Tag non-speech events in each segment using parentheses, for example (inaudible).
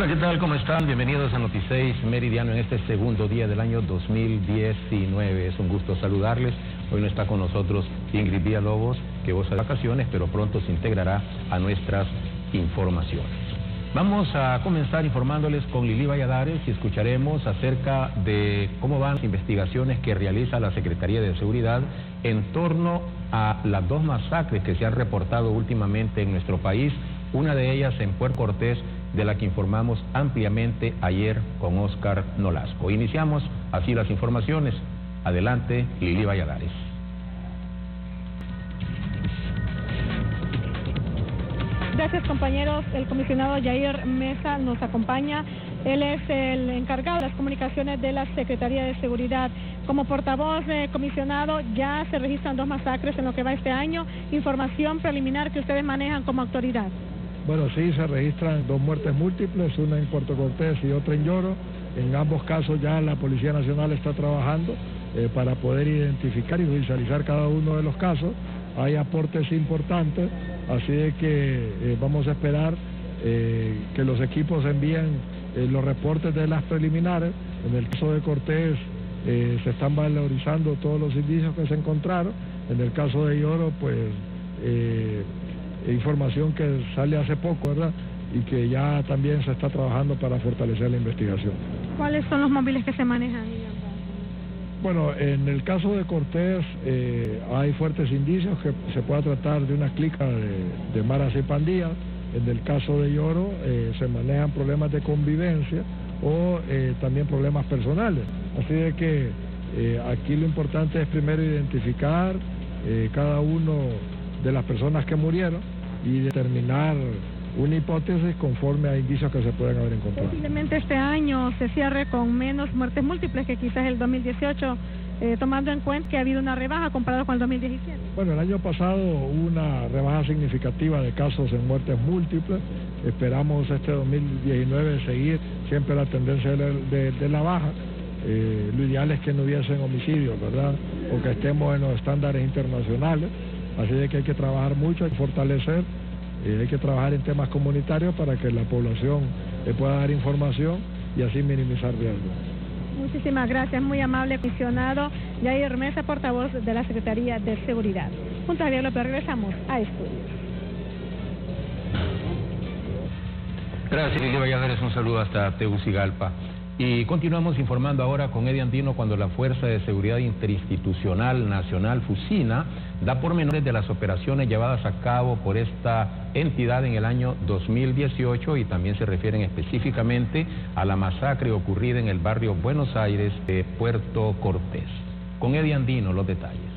Hola, ¿qué tal? ¿Cómo están? Bienvenidos a Noticias Meridiano en este segundo día del año 2019. Es un gusto saludarles. Hoy no está con nosotros Ingrid Villalobos, que goza de vacaciones, pero pronto se integrará a nuestras informaciones. Vamos a comenzar informándoles con Lili Valladares y escucharemos acerca de cómo van las investigaciones que realiza la Secretaría de Seguridad en torno a las dos masacres que se han reportado últimamente en nuestro país, una de ellas en Puerto Cortés, de la que informamos ampliamente ayer con Oscar Nolasco. Iniciamos así las informaciones. Adelante, Lili Valladares. Gracias compañeros. El comisionado Jair Mesa nos acompaña. Él es el encargado de las comunicaciones de la Secretaría de Seguridad. Como portavoz de comisionado ya se registran dos masacres en lo que va este año. Información preliminar que ustedes manejan como autoridad. Bueno, sí, se registran dos muertes múltiples, una en Puerto Cortés y otra en Lloro. En ambos casos ya la Policía Nacional está trabajando eh, para poder identificar y visualizar cada uno de los casos. Hay aportes importantes, así de que eh, vamos a esperar eh, que los equipos envíen los reportes de las preliminares. En el caso de Cortés se están valorizando todos los indicios que se encontraron. En el caso de Lloro, pues información que sale hace poco, ¿verdad? Y que ya también se está trabajando para fortalecer la investigación. ¿Cuáles son los móviles que se manejan? Bueno, en el caso de Cortés eh, hay fuertes indicios que se pueda tratar de una clica de, de maras y pandillas. En el caso de Lloro eh, se manejan problemas de convivencia o eh, también problemas personales. Así de que aquí lo importante es primero identificar cada uno de las personas que murieron y determinar una hipótesis conforme a indicios que se pueden haber encontrado. Posiblemente este año se cierre con menos muertes múltiples que quizás el 2018, eh, tomando en cuenta que ha habido una rebaja comparado con el 2017. Bueno, el año pasado hubo una rebaja significativa de casos en muertes múltiples. Esperamos este 2019 seguir siempre la tendencia de, la baja. Eh, lo ideal es que no hubiesen homicidios, ¿verdad? O que estemos en los estándares internacionales. Así de que hay que trabajar mucho, hay que fortalecer, eh, hay que trabajar en temas comunitarios para que la población le pueda dar información y así minimizar riesgos. Muchísimas gracias, muy amable comisionado Yair Mesa, portavoz de la Secretaría de Seguridad. Junto a Javier López regresamos a estudios. Gracias, Lili Valladares. Un saludo hasta Tegucigalpa. Y continuamos informando ahora con Eddie Andino cuando la Fuerza de Seguridad Interinstitucional Nacional Fusina da por menores de las operaciones llevadas a cabo por esta entidad en el año 2018 y también se refieren específicamente a la masacre ocurrida en el barrio Buenos Aires de Puerto Cortés. Con Eddie Andino los detalles.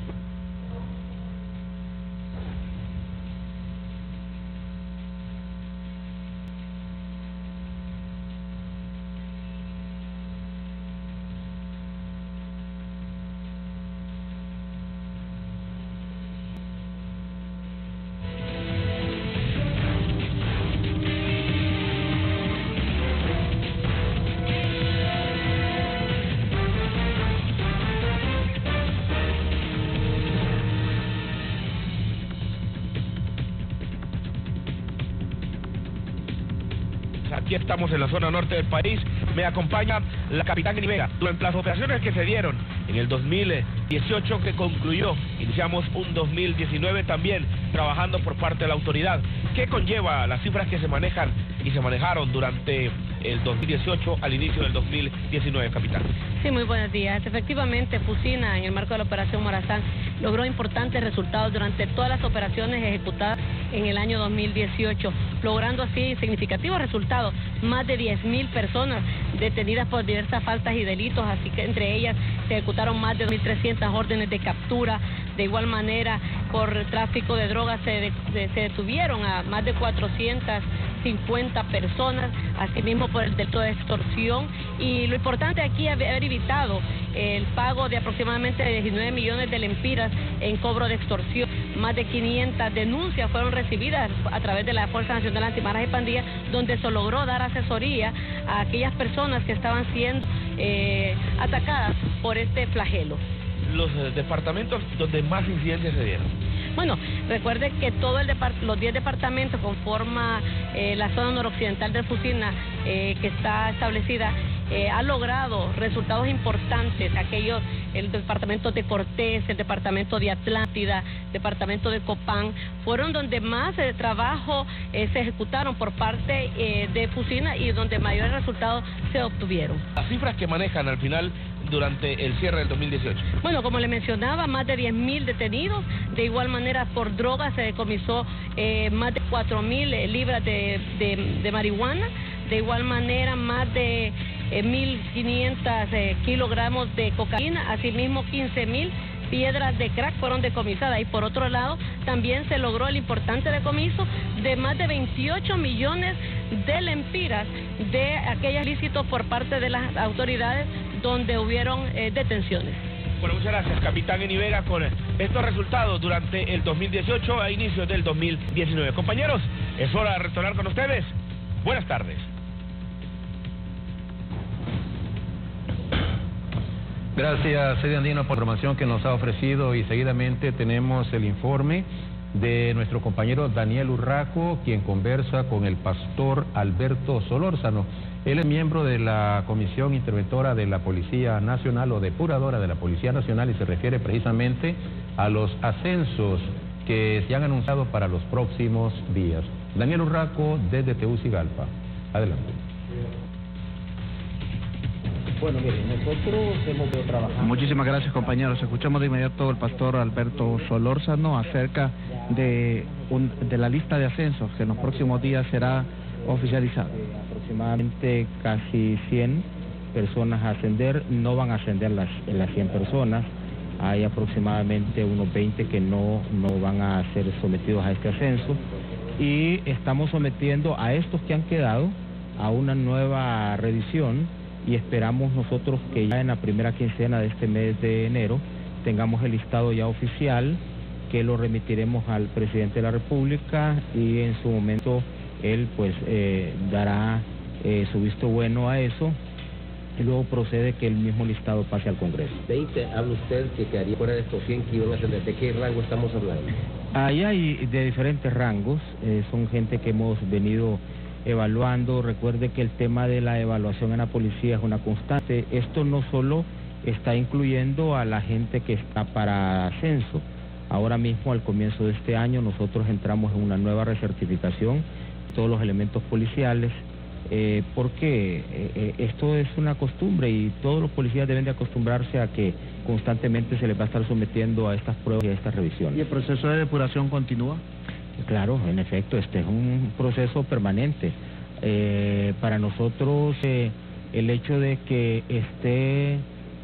Estamos en la zona norte del país. Me acompaña la capitán Rivera. Durante las operaciones que se dieron en el 2018 que concluyó, iniciamos un 2019 también trabajando por parte de la autoridad. ¿Qué conlleva las cifras que se manejan y se manejaron durante el 2018 al inicio del 2019, capitán? Sí, muy buenos días. Efectivamente, Fusina, en el marco de la Operación Morazán, logró importantes resultados durante todas las operaciones ejecutadas en el año 2018, logrando así significativos resultados. Más de 10.000 personas detenidas por diversas faltas y delitos, así que entre ellas se ejecutaron más de 1.300 órdenes de captura. De igual manera, por tráfico de drogas se, detuvieron a más de 450 personas, asimismo por el delito de extorsión. Y lo importante aquí es haber evitado el pago de aproximadamente 19 millones de lempiras en cobro de extorsión. Más de 500 denuncias fueron recibidas a través de la Fuerza Nacional Antimaras y donde se logró dar asesoría a aquellas personas que estaban siendo eh, atacadas por este flagelo. Los eh, departamentos donde más incidencias se dieron. Bueno, recuerde que todo el los 10 departamentos conforma eh, la zona noroccidental de Fusina eh, que está establecida eh, ha logrado resultados importantes, aquellos, el departamento de Cortés, el departamento de Atlántida, departamento de Copán, fueron donde más trabajo se ejecutaron por parte de Fusina y donde mayores resultados se obtuvieron. Las cifras que manejan al final durante el cierre del 2018? Bueno, como le mencionaba, más de 10.000 detenidos. De igual manera, por drogas se decomisó más de 4.000 libras de marihuana. De igual manera, más de 1.500 eh, kilogramos de cocaína, asimismo 15.000 piedras de crack fueron decomisadas y por otro lado también se logró el importante decomiso de más de 28 millones de lempiras de aquellos ilícitos por parte de las autoridades donde hubieron eh, detenciones. Bueno, muchas gracias, capitán Enivega, con estos resultados durante el 2018 a inicios del 2019. Compañeros, es hora de retornar con ustedes. Buenas tardes. Gracias, Eddie Andino, por la información que nos ha ofrecido y seguidamente tenemos el informe de nuestro compañero Daniel Urraco, quien conversa con el pastor Alberto Solórzano. Él es miembro de la Comisión Interventora de la Policía Nacional o depuradora de la Policía Nacional y se refiere precisamente a los ascensos que se han anunciado para los próximos días. Daniel Urraco desde Tegucigalpa. Adelante. Bueno, miren, nosotros hemos ido trabajando. Muchísimas gracias, compañeros. Escuchamos de inmediato al pastor Alberto Solórzano acerca de, de la lista de ascensos que en los próximos días será oficializada. Aproximadamente casi 100 personas a ascender, no van a ascender las, las 100 personas. Hay aproximadamente unos 20 que no, no van a ser sometidos a este ascenso. Y estamos sometiendo a estos que han quedado a una nueva revisión y esperamos nosotros que ya en la primera quincena de este mes de enero tengamos el listado ya oficial que lo remitiremos al presidente de la República y en su momento él pues eh, dará eh, su visto bueno a eso y luego procede que el mismo listado pase al Congreso. 20, habla usted que quedaría fuera de estos 100 que iban a ser, ¿de qué rango estamos hablando? Ahí hay de diferentes rangos, eh, son gente que hemos venido evaluando. Recuerde que el tema de la evaluación en la policía es una constante. Esto no solo está incluyendo a la gente que está para ascenso. Ahora mismo, al comienzo de este año, nosotros entramos en una nueva recertificación todos los elementos policiales, eh, porque eh, eh, esto es una costumbre y todos los policías deben de acostumbrarse a que constantemente se les va a estar sometiendo a estas pruebas y a estas revisiones. ¿Y el proceso de depuración continúa? Claro, en efecto, este es un proceso permanente. Eh, para nosotros eh, el hecho de que esté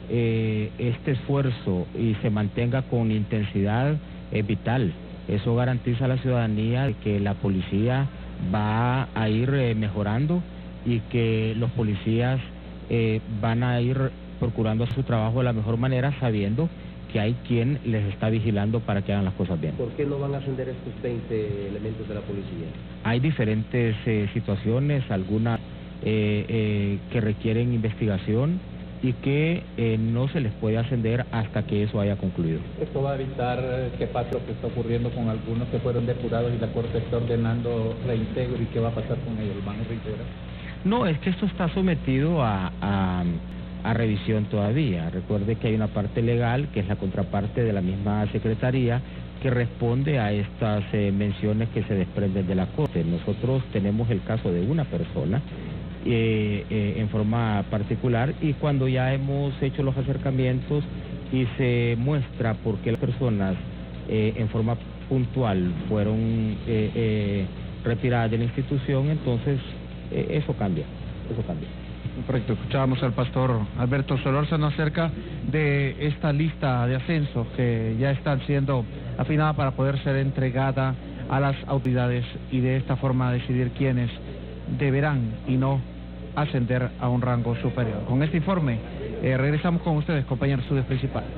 eh, este esfuerzo y se mantenga con intensidad es vital. Eso garantiza a la ciudadanía de que la policía va a ir mejorando y que los policías van a ir procurando su trabajo de la mejor manera sabiendo que hay quien les está vigilando para que hagan las cosas bien. ¿Por qué no van a ascender estos 20 elementos de la policía? Hay diferentes eh, situaciones, algunas eh, eh, que requieren investigación y que no se les puede ascender hasta que eso haya concluido. Esto va a evitar que pase lo que está ocurriendo con algunos que fueron depurados y la Corte está ordenando reintegro y qué va a pasar con ellos, ¿van a reintegrar? No, es que esto está sometido a a revisión todavía. Recuerde que hay una parte legal, que es la contraparte de la misma Secretaría, que responde a estas eh, menciones que se desprenden de la Corte. Nosotros tenemos el caso de una persona eh, eh, en forma particular y cuando ya hemos hecho los acercamientos y se muestra por qué las personas en forma puntual fueron retiradas de la institución, entonces eso cambia, eso cambia. Correcto, escuchábamos al pastor Alberto Solórzano acerca de esta lista de ascensos que ya están siendo afinadas para poder ser entregada a las autoridades y de esta forma decidir quiénes deberán y no ascender a un rango superior. Con este informe eh, regresamos con ustedes, compañeros estudios principales.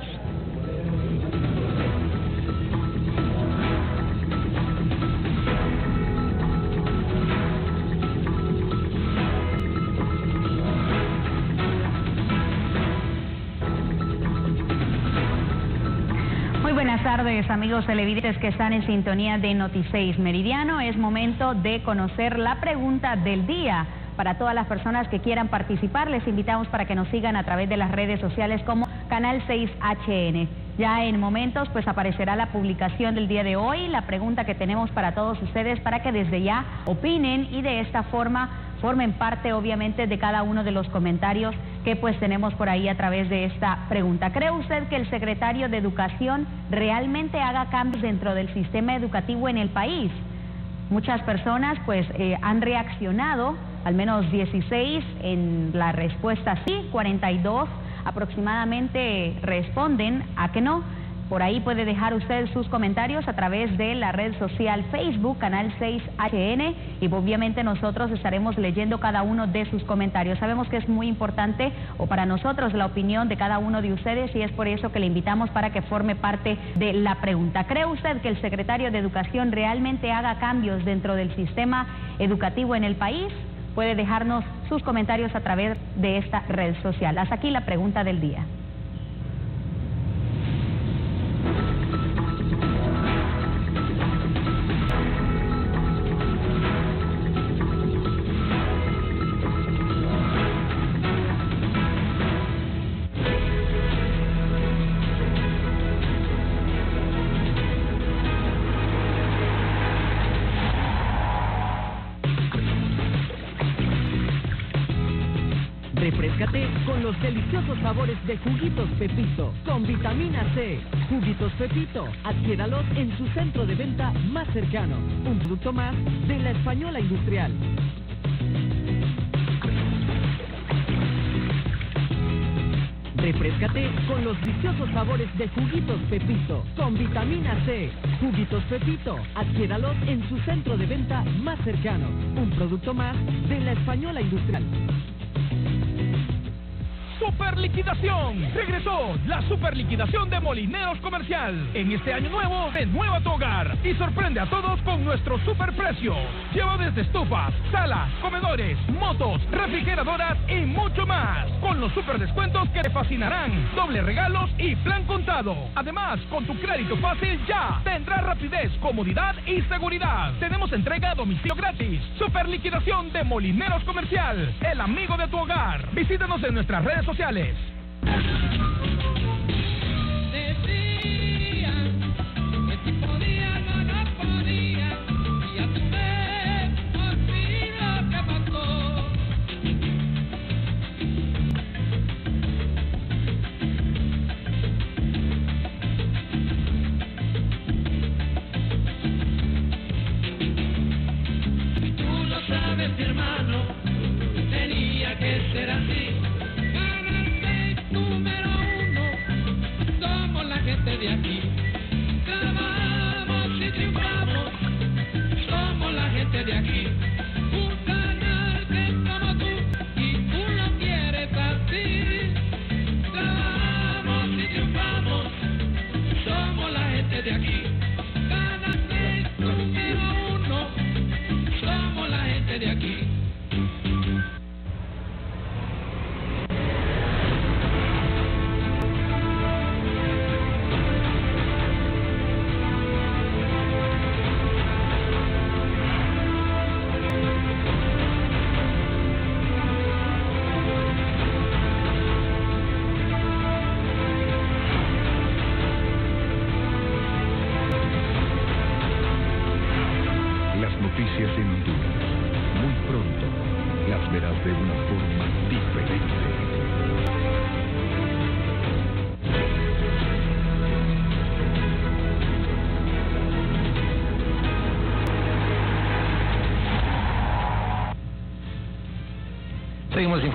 Amigos televidentes que están en sintonía de Noti6 Meridiano. Es momento de conocer la pregunta del día. Para todas las personas que quieran participar, les invitamos para que nos sigan a través de las redes sociales como Canal 6HN. Ya en momentos pues aparecerá la publicación del día de hoy, la pregunta que tenemos para todos ustedes para que desde ya opinen y de esta forma formen parte obviamente de cada uno de los comentarios que pues tenemos por ahí a través de esta pregunta. ¿Cree usted que el secretario de Educación realmente haga cambios dentro del sistema educativo en el país? Muchas personas pues eh, han reaccionado, al menos 16 en la respuesta sí, 42 aproximadamente responden a que no. Por ahí puede dejar usted sus comentarios a través de la red social Facebook, Canal 6HN, y obviamente nosotros estaremos leyendo cada uno de sus comentarios. Sabemos que es muy importante, o para nosotros, la opinión de cada uno de ustedes, y es por eso que le invitamos para que forme parte de la pregunta. ¿Cree usted que el secretario de Educación realmente haga cambios dentro del sistema educativo en el país? Puede dejarnos sus comentarios a través de esta red social. Hasta aquí la pregunta del día. Sabores de juguitos Pepito con vitamina C. Juguitos Pepito, adquiéralos en su centro de venta más cercano. Un producto más de la Española Industrial. Refrescate con los deliciosos sabores de juguitos Pepito con vitamina C. Juguitos Pepito, adquiéralos en su centro de venta más cercano. Un producto más de la Española Industrial. Super liquidación. Regresó la super liquidación de Molineros Comercial. En este año nuevo, renueva tu hogar y sorprende a todos con nuestro super precio. Lleva desde estufas, salas, comedores, motos, refrigeradoras y mucho más. Con los super descuentos que te fascinarán. Doble regalos y plan contado. Además, con tu crédito fácil ya tendrás rapidez, comodidad y seguridad. Tenemos entrega a domicilio gratis. Super liquidación de Molineros Comercial. El amigo de tu hogar. Visítanos en nuestras redes sociales. Decían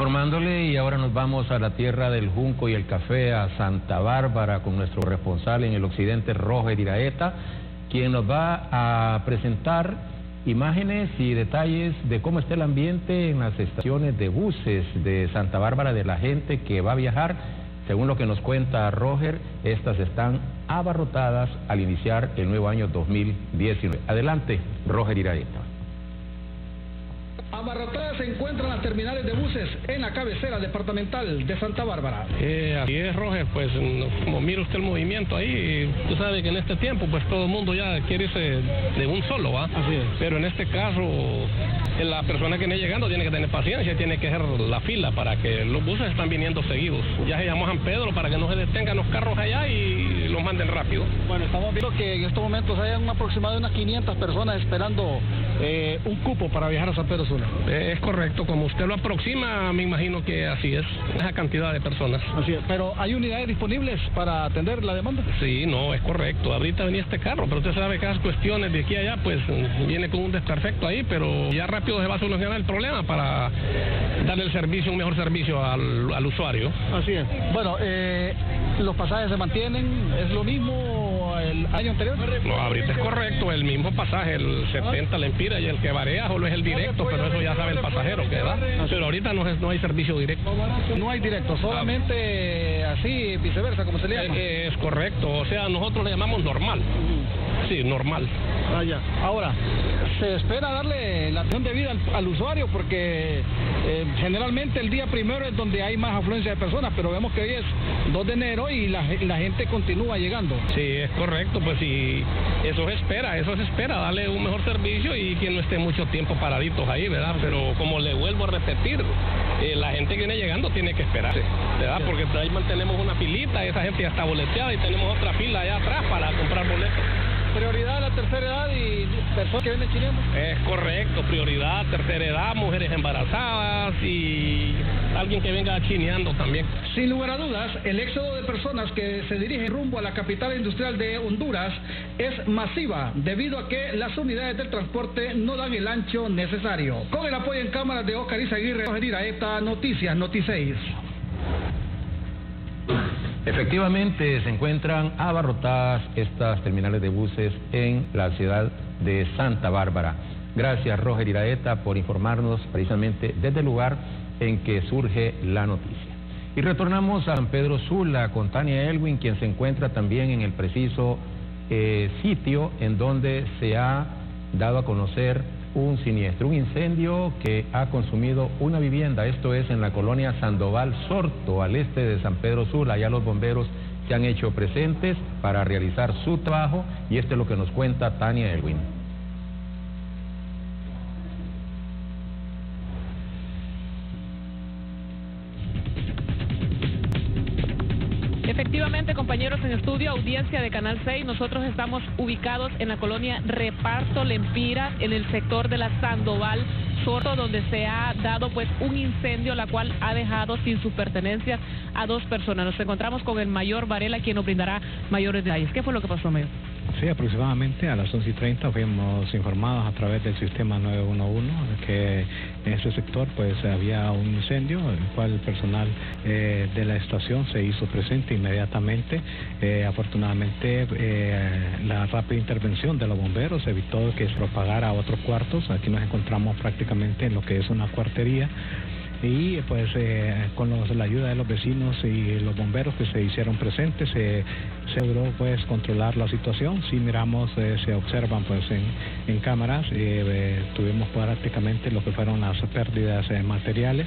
informándole y ahora nos vamos a la tierra del junco y el café, a Santa Bárbara, con nuestro responsable en el occidente, Roger Iraeta, quien nos va a presentar imágenes y detalles de cómo está el ambiente en las estaciones de buses de Santa Bárbara, de la gente que va a viajar. Según lo que nos cuenta Roger, estas están abarrotadas al iniciar el nuevo año 2019. Adelante, Roger Iraeta. Abarrotadas se encuentran las terminales de buses en la cabecera departamental de Santa Bárbara. Eh, así es, Roger, pues no- como mira usted el movimiento ahí, tú sabes que en este tiempo pues todo el mundo ya quiere irse de un solo, ¿va? Así es. Pero en este caso, eh, la persona que viene llegando tiene que tener paciencia, tiene que hacer la fila para que los buses están viniendo seguidos. Ya se llamó a San Pedro para que no se detengan los carros allá y los manden rápido. Bueno, estamos viendo que en estos momentos hay un aproximado de unas 500 personas esperando eh, un cupo para viajar a San Pedro Sula. Es correcto, como usted lo aproxima, me imagino que así es, esa cantidad de personas. Así es, pero ¿hay unidades disponibles para atender la demanda? Sí, no, es correcto. Ahorita venía este carro, pero usted sabe que esas cuestiones de aquí a allá, pues viene con un desperfecto ahí, pero ya rápido se va a solucionar el problema para darle el servicio, un mejor servicio al, al usuario. Así es. Bueno, eh, los pasajes se mantienen, es lo mismo año anterior. No, ahorita es correcto, el mismo pasaje, el 70 la empira y el que varía solo es el directo, pero eso ya sabe el pasajero que da. Pero ahorita no, es- no hay servicio directo. No hay directo, solamente así, viceversa, como se le llama. Eh, Es correcto, o sea, nosotros le llamamos normal. Sí, normal. Ah, ya. Ahora, se espera darle la atención debida al, al usuario porque eh, generalmente el día primero es donde hay más afluencia de personas, pero vemos que hoy es 2 de enero y la, la gente continúa llegando. Sí, es correcto, pues sí, eso se espera, eso se espera, darle un mejor servicio y que no esté mucho tiempo paraditos ahí, ¿verdad? Pero como le vuelvo a repetir, eh, la gente que viene llegando tiene que esperar, ¿verdad? Porque ahí mantenemos una filita, esa gente ya está boleteada y tenemos otra fila allá atrás para comprar boletos. Prioridad a la tercera edad y personas que vienen chilenos. Es correcto, prioridad, tercera edad, mujeres embarazadas y alguien que venga chineando también. Sin lugar a dudas, el éxodo de personas que se dirigen rumbo a la capital industrial de Honduras es masiva debido a que las unidades del transporte no dan el ancho necesario. Con el apoyo en cámaras de Oscar Izaguirre, Roger Iraeta, Noticias, Noticias. Efectivamente, se encuentran abarrotadas estas terminales de buses en la ciudad de Santa Bárbara. Gracias, Roger Iraeta, por informarnos precisamente desde el lugar en que surge la noticia. Y retornamos a San Pedro Sula con Tania Elwin, quien se encuentra también en el preciso eh, sitio en donde se ha dado a conocer un siniestro, un incendio que ha consumido una vivienda, esto es en la colonia Sandoval Sorto, al este de San Pedro Sula. Ya los bomberos se han hecho presentes para realizar su trabajo y esto es lo que nos cuenta Tania Elwin. Compañeros en estudio, audiencia de Canal 6, nosotros estamos ubicados en la colonia Reparto Lempira, en el sector de la Sandoval Soto, donde se ha dado pues un incendio, la cual ha dejado sin sus pertenencias a dos personas. Nos encontramos con el mayor Varela, quien nos brindará mayores detalles. ¿Qué fue lo que pasó, mayor? Sí, aproximadamente a las 11 y 30 fuimos informados a través del sistema 911 que en ese sector pues había un incendio, el cual el personal eh, de la estación se hizo presente inmediatamente. Eh, afortunadamente eh, la rápida intervención de los bomberos evitó que se propagara a otros cuartos. Aquí nos encontramos prácticamente en lo que es una cuartería y pues eh, con los- la ayuda de los vecinos y los bomberos que se hicieron presentes se, se logró pues controlar la situación. Si miramos eh, se observan pues en, en cámaras. Eh, eh, tuvimos prácticamente lo que fueron las pérdidas eh, materiales.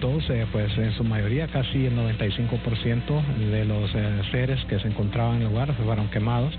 Todos, eh, pues en su mayoría, casi el 95% de los seres que se encontraban en el lugar fueron quemados.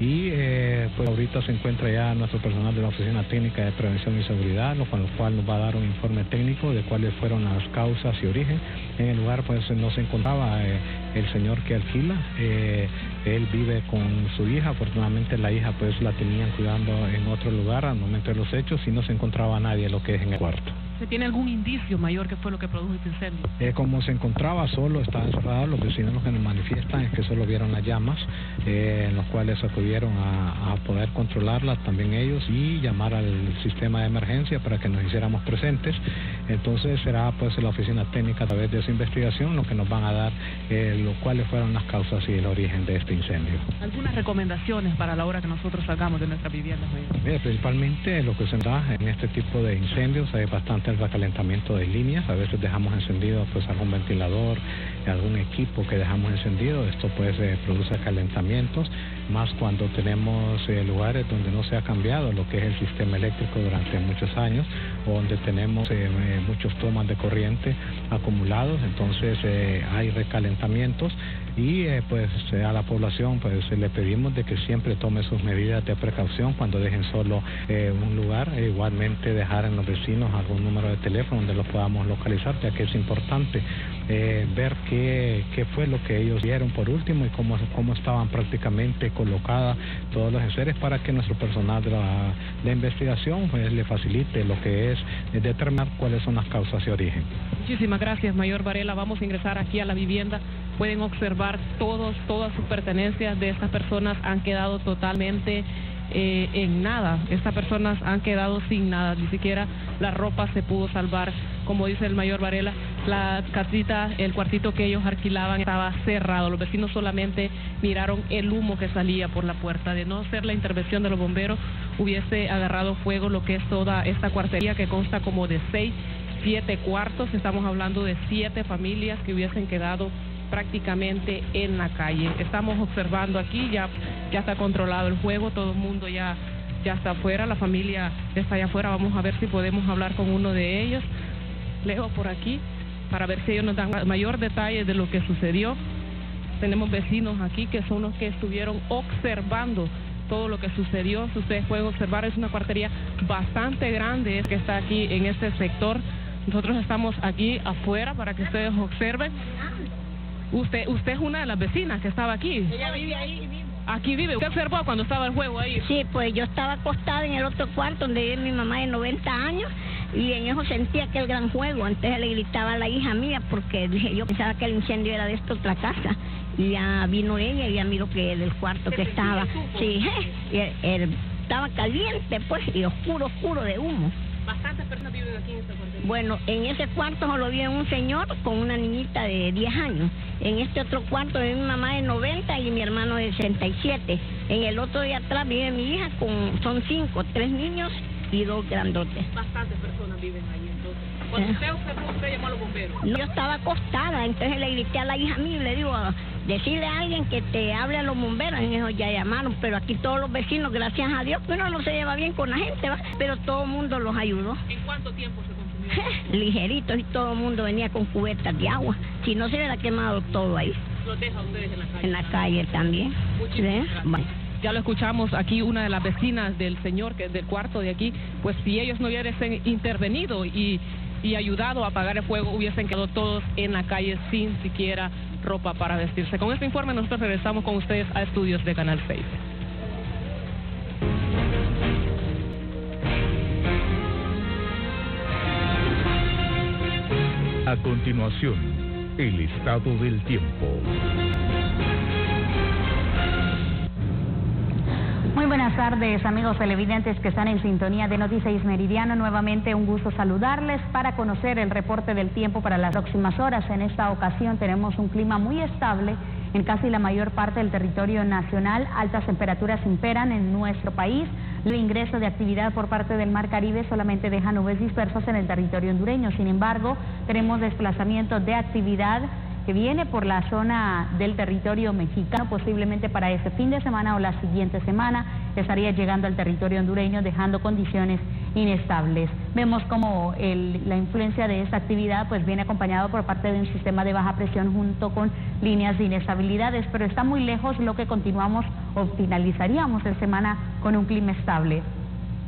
Y eh, pues ahorita se encuentra ya nuestro personal de la Oficina Técnica de Prevención y Seguridad, con lo cual nos va a dar un informe técnico de cuáles fueron las causas y origen. En el lugar pues no se encontraba eh, el señor que alquila, eh, él vive con su hija, afortunadamente la hija pues la tenían cuidando en otro lugar al momento de los hechos y no se encontraba nadie lo que es en el cuarto. ¿Se tiene algún indicio mayor que fue lo que produjo este incendio? Eh, como se encontraba solo, estaba encerrado, los vecinos lo que nos manifiestan es que solo vieron las llamas, eh, en los cuales acudieron a, a poder controlarlas también ellos y llamar al sistema de emergencia para que nos hiciéramos presentes. Entonces será pues la oficina técnica a través de esa investigación lo que nos van a dar eh, lo cuáles fueron las causas y el origen de este incendio. ¿Algunas recomendaciones para la hora que nosotros salgamos de nuestras viviendas? Mira, principalmente lo que se da en este tipo de incendios hay bastante el recalentamiento de líneas. A veces dejamos encendido pues algún ventilador, algún equipo que dejamos encendido. Esto pues eh, produce calentamientos. más cuando tenemos eh, lugares donde no se ha cambiado lo que es el sistema eléctrico durante muchos años, donde tenemos eh, muchos tomas de corriente acumulados, entonces hay recalentamientos y pues a la población pues le pedimos de que siempre tome sus medidas de precaución cuando dejen solo un lugar, e igualmente dejar en los vecinos algún número de teléfono donde los podamos localizar, ya que es importante ver qué, qué fue lo que ellos vieron por último y cómo, cómo estaban prácticamente colocadas todos los enseres para que nuestro personal de la, investigación pues, le facilite lo que es determinar cuáles son las causas y origen. Muchísimas gracias, Mayor Varela. Vamos a ingresar aquí a la vivienda. Pueden observar todos, todas sus pertenencias de estas personas han quedado totalmente eh, en nada. Estas personas han quedado sin nada, ni siquiera la ropa se pudo salvar. Como dice el mayor Varela, la casita, el cuartito que ellos alquilaban estaba cerrado. Los vecinos solamente miraron el humo que salía por la puerta. De no ser la intervención de los bomberos, hubiese agarrado fuego lo que es toda esta cuartería que consta como de seis, siete cuartos. Estamos hablando de siete familias que hubiesen quedado prácticamente en la calle. Estamos observando aquí, ya, ya está controlado el juego, todo el mundo ya, ya está afuera, la familia está allá afuera, vamos a ver si podemos hablar con uno de ellos. Leo por aquí, para ver si ellos nos dan mayor detalle de lo que sucedió. Tenemos vecinos aquí que son los que estuvieron observando todo lo que sucedió. Si ustedes pueden observar, es una cuartería bastante grande que está aquí en este sector. Nosotros estamos aquí afuera para que ustedes observen. Usted, usted es una de las vecinas que estaba aquí. Ella vive ahí Aquí vive. ¿Usted observó cuando estaba el juego ahí? Sí, pues yo estaba acostada en el otro cuarto donde vive mi mamá de 90 años y en eso sentía aquel gran juego. Entonces le gritaba a la hija mía porque dije, yo pensaba que el incendio era de esta otra casa. Y ya vino ella y ya miró que del cuarto que estaba. Sí, (laughs) estaba caliente pues y oscuro, oscuro de humo. ¿Bastantes personas viven aquí en esta cuarto? Bueno, en ese cuarto solo vive un señor con una niñita de 10 años. En este otro cuarto vive mi mamá de 90 y mi hermano de 67. En el otro de atrás vive mi hija con, son cinco, tres niños y dos grandotes. Bastantes personas viven ahí entonces. Cuando usted observó, usted llamó a los bomberos. yo estaba acostada, entonces le grité a la hija mía y le digo, decirle a alguien que te hable a los bomberos, en eso ya llamaron, pero aquí todos los vecinos, gracias a Dios, pero no se lleva bien con la gente, ¿va? pero todo el mundo los ayudó. ¿En cuánto tiempo se (laughs) ligeritos y todo el mundo venía con cubetas de agua. Si no se hubiera quemado todo ahí. ¿Los deja ustedes en la calle? En la calle también. Ya lo escuchamos aquí, una de las vecinas del señor, que es del cuarto de aquí, pues si ellos no hubiesen intervenido y, y ayudado a apagar el fuego, hubiesen quedado todos en la calle sin siquiera ropa para vestirse. Con este informe nosotros regresamos con ustedes a estudios de Canal 6. A continuación, el estado del tiempo. Muy buenas tardes, amigos televidentes que están en sintonía de Noticias Meridiano. Nuevamente un gusto saludarles para conocer el reporte del tiempo para las próximas horas. En esta ocasión tenemos un clima muy estable en casi la mayor parte del territorio nacional. Altas temperaturas imperan en nuestro país. El ingreso de actividad por parte del Mar Caribe solamente deja nubes dispersas en el territorio hondureño. Sin embargo, tenemos desplazamiento de actividad que viene por la zona del territorio mexicano, posiblemente para este fin de semana o la siguiente semana, estaría llegando al territorio hondureño dejando condiciones inestables. Vemos como la influencia de esta actividad pues viene acompañado por parte de un sistema de baja presión junto con líneas de inestabilidades, pero está muy lejos lo que continuamos o finalizaríamos la semana con un clima estable.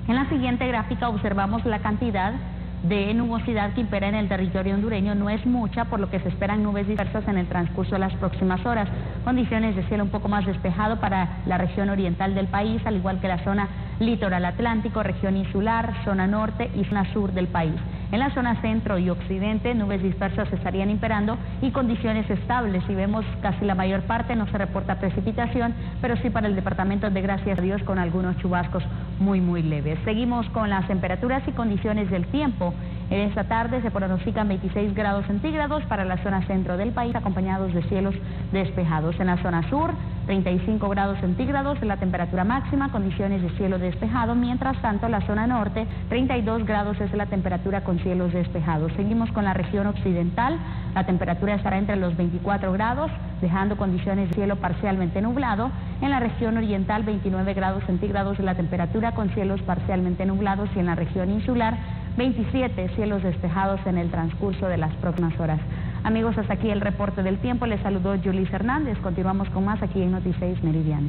En la siguiente gráfica observamos la cantidad de nubosidad que impera en el territorio hondureño no es mucha, por lo que se esperan nubes dispersas en el transcurso de las próximas horas. Condiciones de cielo un poco más despejado para la región oriental del país, al igual que la zona litoral atlántico, región insular, zona norte y zona sur del país. En la zona centro y occidente, nubes dispersas estarían imperando y condiciones estables. Si vemos casi la mayor parte, no se reporta precipitación, pero sí para el departamento de Gracias a Dios con algunos chubascos muy, muy leves. Seguimos con las temperaturas y condiciones del tiempo. En esta tarde se pronostican 26 grados centígrados para la zona centro del país, acompañados de cielos despejados. En la zona sur, 35 grados centígrados es la temperatura máxima, condiciones de cielo despejado, mientras tanto la zona norte 32 grados es la temperatura con cielos despejados. Seguimos con la región occidental, la temperatura estará entre los 24 grados, dejando condiciones de cielo parcialmente nublado. En la región oriental 29 grados centígrados es la temperatura con cielos parcialmente nublados y en la región insular 27 cielos despejados en el transcurso de las próximas horas. Amigos, hasta aquí el reporte del tiempo. Les saludó Julis Hernández. Continuamos con más aquí en Noticias Meridiano.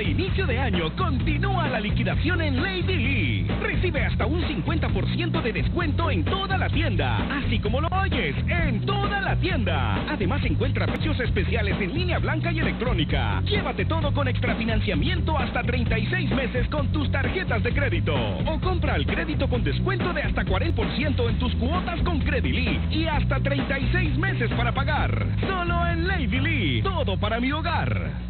De inicio de año, continúa la liquidación en Lady Lee. Recibe hasta un 50% de descuento en toda la tienda, así como lo oyes, en toda la tienda. Además, encuentra precios especiales en línea blanca y electrónica. Llévate todo con extrafinanciamiento hasta 36 meses con tus tarjetas de crédito. O compra el crédito con descuento de hasta 40% en tus cuotas con Credily y hasta 36 meses para pagar. Solo en Lady Lee. Todo para mi hogar.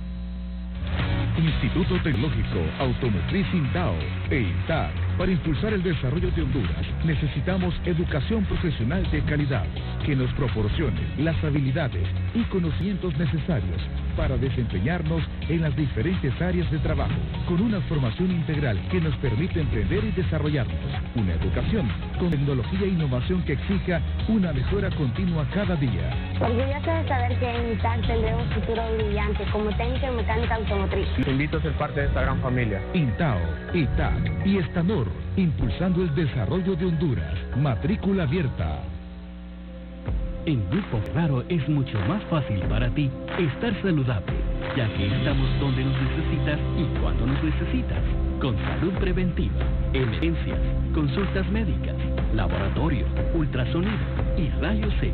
Instituto Tecnológico Automotriz Intao e. Para impulsar el desarrollo de Honduras, necesitamos educación profesional de calidad que nos proporcione las habilidades y conocimientos necesarios para desempeñarnos en las diferentes áreas de trabajo, con una formación integral que nos permite emprender y desarrollarnos, una educación con tecnología e innovación que exija una mejora continua cada día. Orgullosa de saber que en ITAC tendré un futuro brillante como técnico en mecánica automotriz. Te invito a ser parte de esta gran familia. Intao, ITAC y Estanor, impulsando el desarrollo de Honduras. Matrícula abierta. En Grupo Claro es mucho más fácil para ti estar saludable, ya que estamos donde nos necesitas y cuando nos necesitas. Con salud preventiva, emergencias, consultas médicas, laboratorio, ultrasonido y rayos X.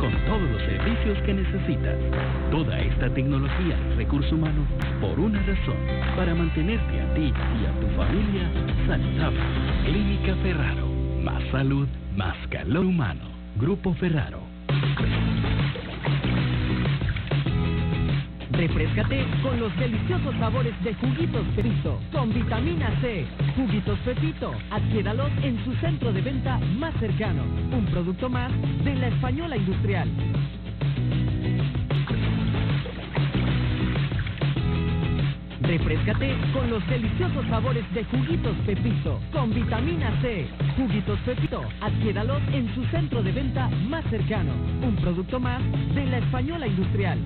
Con todos los servicios que necesitas. Toda esta tecnología y recurso humano por una razón, para mantenerte a ti y a tu familia saludable. Clínica Ferraro. Más salud, más calor humano. Grupo Ferraro. Refrescate con los deliciosos sabores de juguitos Pepito con vitamina C. Juguitos Pepito, adquiéralos en su centro de venta más cercano. Un producto más de la Española Industrial. Refrescate con los deliciosos sabores de juguitos Pepito con vitamina C. Juguitos Pepito, adquiéralos en su centro de venta más cercano. Un producto más de la Española Industrial.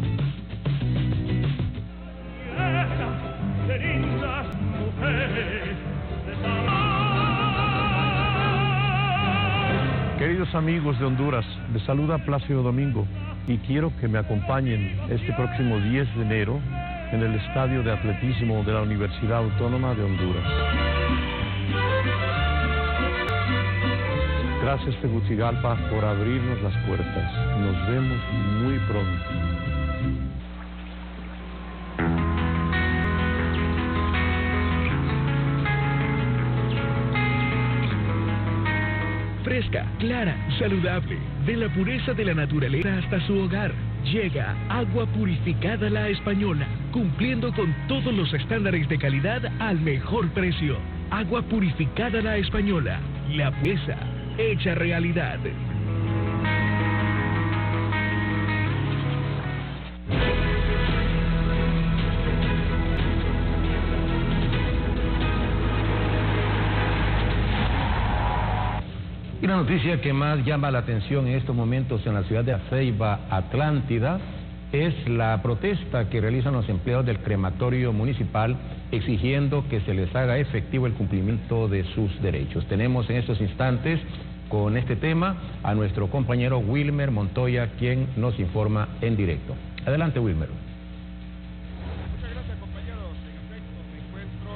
Queridos amigos de Honduras, les saluda Plácido Domingo y quiero que me acompañen este próximo 10 de enero en el Estadio de Atletismo de la Universidad Autónoma de Honduras. Gracias Tegucigalpa por abrirnos las puertas. Nos vemos muy pronto. Fresca, clara, saludable, de la pureza de la naturaleza hasta su hogar. Llega Agua Purificada La Española, cumpliendo con todos los estándares de calidad al mejor precio. Agua Purificada La Española, la pureza hecha realidad. Y la noticia que más llama la atención en estos momentos en la ciudad de Aceiba, Atlántida, es la protesta que realizan los empleados del crematorio municipal exigiendo que se les haga efectivo el cumplimiento de sus derechos. Tenemos en estos instantes con este tema a nuestro compañero Wilmer Montoya, quien nos informa en directo. Adelante, Wilmer.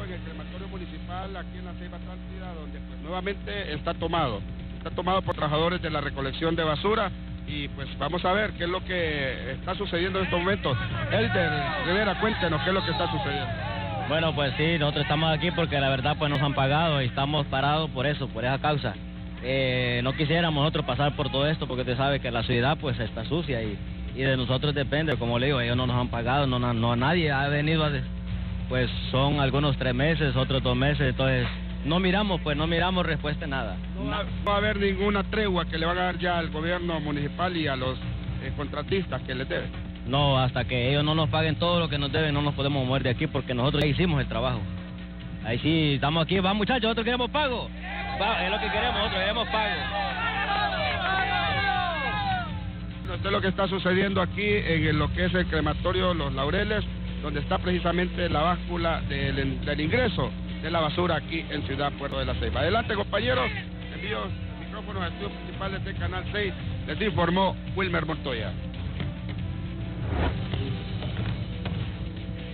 en el crematorio municipal aquí en la Atlántida, donde pues nuevamente está tomado. Está tomado por trabajadores de la recolección de basura y pues vamos a ver qué es lo que está sucediendo en estos momentos. Elder Rivera, cuéntenos qué es lo que está sucediendo. Bueno, pues sí, nosotros estamos aquí porque la verdad pues nos han pagado y estamos parados por eso, por esa causa. eh, no quisiéramos nosotros pasar por todo esto porque usted sabe que la ciudad pues está sucia y, y de nosotros depende, como le digo, ellos no nos han pagado, no, no, nadie ha venido a... Pues son algunos tres meses, otros dos meses, entonces no miramos, pues no miramos respuesta en nada. No va, no va a haber ninguna tregua que le van a dar ya al gobierno municipal y a los eh, contratistas que les debe. No, hasta que ellos no nos paguen todo lo que nos deben, no nos podemos mover de aquí porque nosotros ya hicimos el trabajo. Ahí sí, estamos aquí, va muchachos, nosotros queremos pago. Va, es lo que queremos, nosotros queremos pago. Esto es lo que está sucediendo aquí en lo que es el crematorio Los Laureles, donde está precisamente la báscula del, del ingreso de la basura aquí en Ciudad Puerto de la Ceiba. Adelante compañeros, envío micrófonos a estudios principales de Canal 6, les informó Wilmer Montoya.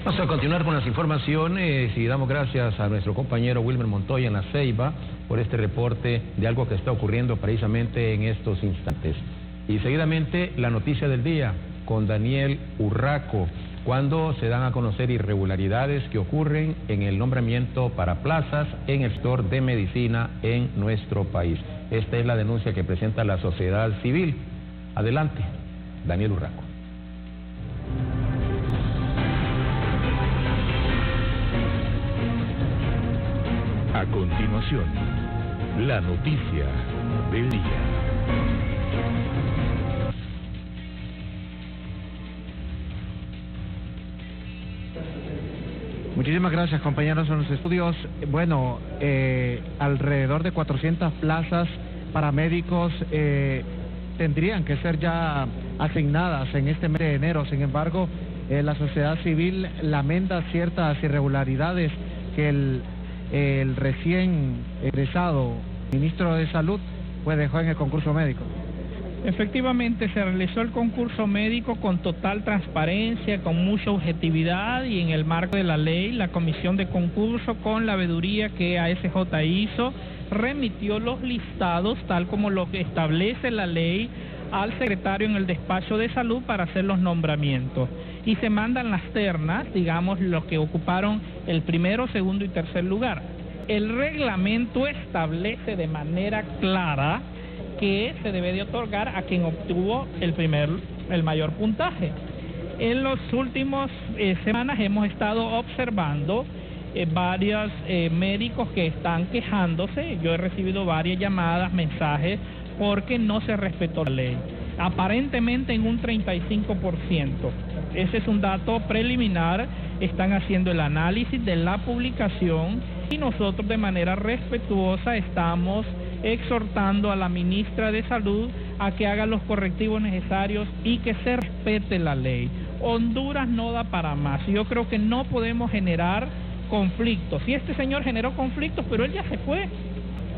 Vamos a continuar con las informaciones y damos gracias a nuestro compañero Wilmer Montoya en la Ceiba por este reporte de algo que está ocurriendo precisamente en estos instantes. Y seguidamente la noticia del día con Daniel Urraco, cuando se dan a conocer irregularidades que ocurren en el nombramiento para plazas en el sector de medicina en nuestro país. Esta es la denuncia que presenta la sociedad civil. Adelante, Daniel Urraco. A continuación, la noticia del día. Muchísimas gracias, compañeros en los estudios. Bueno, eh, alrededor de 400 plazas para médicos eh, tendrían que ser ya asignadas en este mes de enero. Sin embargo, eh, la sociedad civil lamenta ciertas irregularidades que el, el recién egresado ministro de Salud pues dejó en el concurso médico. Efectivamente, se realizó el concurso médico con total transparencia, con mucha objetividad y en el marco de la ley, la comisión de concurso con la veeduría que ASJ hizo remitió los listados tal como lo establece la ley al secretario en el despacho de salud para hacer los nombramientos. Y se mandan las ternas, digamos, los que ocuparon el primero, segundo y tercer lugar. El reglamento establece de manera clara que se debe de otorgar a quien obtuvo el primer, el mayor puntaje. En los últimos eh, semanas hemos estado observando eh, varios eh, médicos que están quejándose. Yo he recibido varias llamadas, mensajes, porque no se respetó la ley. Aparentemente en un 35%. Ese es un dato preliminar. Están haciendo el análisis de la publicación y nosotros de manera respetuosa estamos exhortando a la ministra de Salud a que haga los correctivos necesarios y que se respete la ley. Honduras no da para más. Yo creo que no podemos generar conflictos. Y este señor generó conflictos, pero él ya se fue.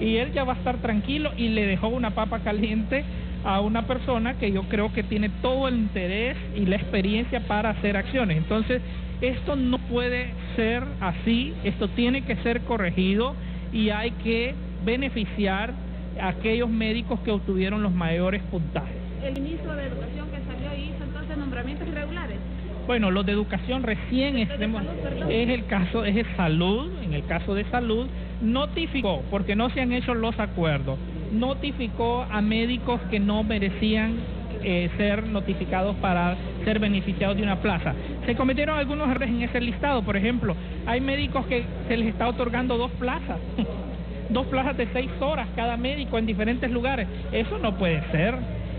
Y él ya va a estar tranquilo y le dejó una papa caliente a una persona que yo creo que tiene todo el interés y la experiencia para hacer acciones. Entonces, esto no puede ser así, esto tiene que ser corregido y hay que beneficiar a aquellos médicos que obtuvieron los mayores puntajes. El ministro de Educación que salió y hizo entonces nombramientos irregulares. Bueno, los de educación recién estemos, es el caso, es de salud, en el caso de salud, notificó, porque no se han hecho los acuerdos, notificó a médicos que no merecían eh, ser notificados para ser beneficiados de una plaza. Se cometieron algunos errores en ese listado, por ejemplo, hay médicos que se les está otorgando dos plazas, (laughs) dos plazas de seis horas cada médico en diferentes lugares. Eso no puede ser.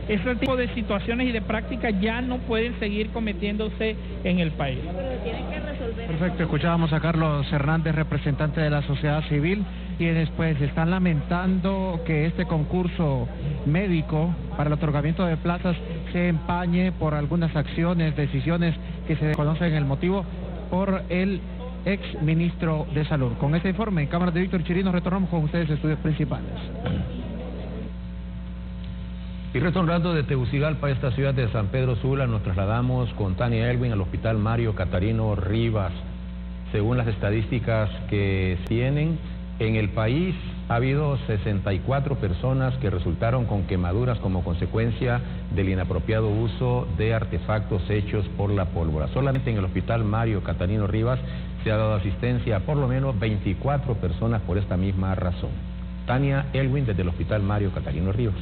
Ese tipo de situaciones y de prácticas ya no pueden seguir cometiéndose en el país. Perfecto, escuchábamos a Carlos Hernández, representante de la sociedad civil, quienes pues están lamentando que este concurso médico para el otorgamiento de plazas se empañe por algunas acciones, decisiones que se desconocen el motivo por el ex ministro de Salud. Con este informe, en Cámara de Víctor Chirino, retornamos con ustedes estudios principales. Y retornando de Tegucigalpa a esta ciudad de San Pedro Sula, nos trasladamos con Tania Elwin al Hospital Mario Catarino Rivas. Según las estadísticas que tienen, en el país ha habido 64 personas que resultaron con quemaduras como consecuencia del inapropiado uso de artefactos hechos por la pólvora. Solamente en el Hospital Mario Catarino Rivas se ha dado asistencia a por lo menos 24 personas por esta misma razón. Tania Elwin desde el Hospital Mario Catarino Ríos.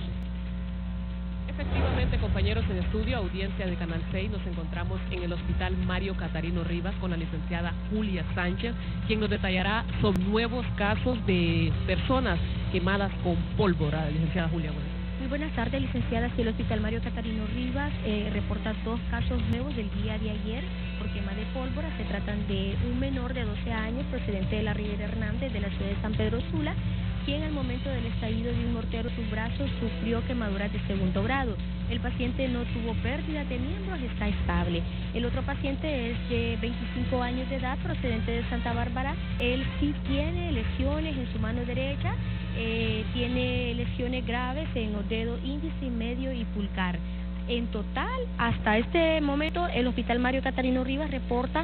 Efectivamente, compañeros en estudio, audiencia de Canal 6, nos encontramos en el Hospital Mario Catarino Rivas con la licenciada Julia Sánchez, quien nos detallará sobre nuevos casos de personas quemadas con pólvora. Licenciada Julia, buenas. Muy buenas tardes, licenciada. El Hospital Mario Catarino Rivas eh, reporta dos casos nuevos del día de ayer por quema de pólvora. Se tratan de un menor de 12 años procedente de la Ribera Hernández de la ciudad de San Pedro Sula, quien al momento del estallido de un mortero en sus brazos sufrió quemaduras de segundo grado. El paciente no tuvo pérdida de miembros, está estable. El otro paciente es de 25 años de edad, procedente de Santa Bárbara. Él sí tiene lesiones en su mano derecha, eh, tiene lesiones graves en los dedos índice, medio y pulgar. En total, hasta este momento, el Hospital Mario Catarino Rivas reporta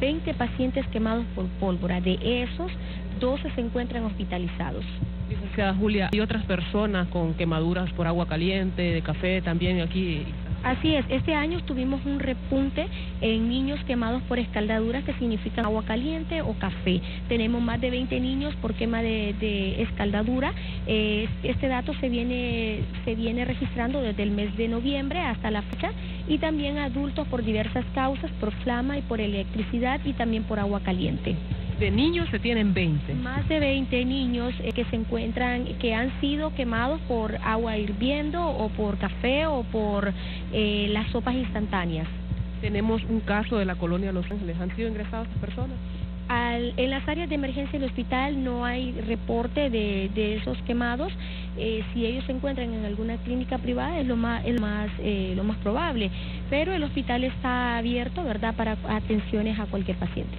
20 pacientes quemados por pólvora. De esos, 12 se encuentran hospitalizados. Licenciada Julia, ¿y otras personas con quemaduras por agua caliente, de café también aquí? Así es, este año tuvimos un repunte en niños quemados por escaldaduras que significan agua caliente o café. Tenemos más de 20 niños por quema de, de escaldadura. Eh, este dato se viene, se viene registrando desde el mes de noviembre hasta la fecha y también adultos por diversas causas, por flama y por electricidad y también por agua caliente. De niños se tienen 20. Más de 20 niños eh, que se encuentran, que han sido quemados por agua hirviendo o por café o por eh, las sopas instantáneas. Tenemos un caso de la colonia Los Ángeles. ¿Han sido ingresadas personas? Al, en las áreas de emergencia del hospital no hay reporte de, de esos quemados. Eh, si ellos se encuentran en alguna clínica privada es lo más, el más, eh, lo más probable. Pero el hospital está abierto, ¿verdad?, para atenciones a cualquier paciente.